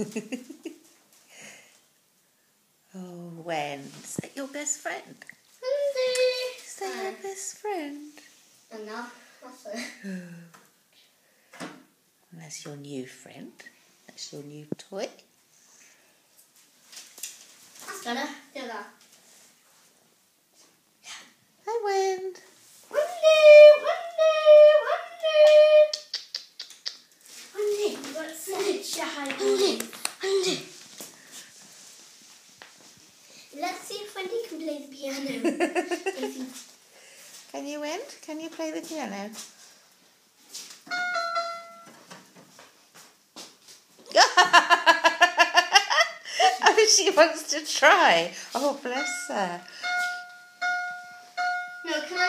oh, when? Is that your best friend? Wendy. Is that your best friend? And now, that's that's your new friend. That's your new toy. That's better that. Hi, Wen. Wendy, Wendy, Wendy. Wendy, you've got such a high Wendy, Wendy. Let's see if Wendy can play the piano. you Can you, Wen? Can you play the piano? oh, she wants to try. Oh, bless her. No, can I